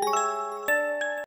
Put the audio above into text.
Música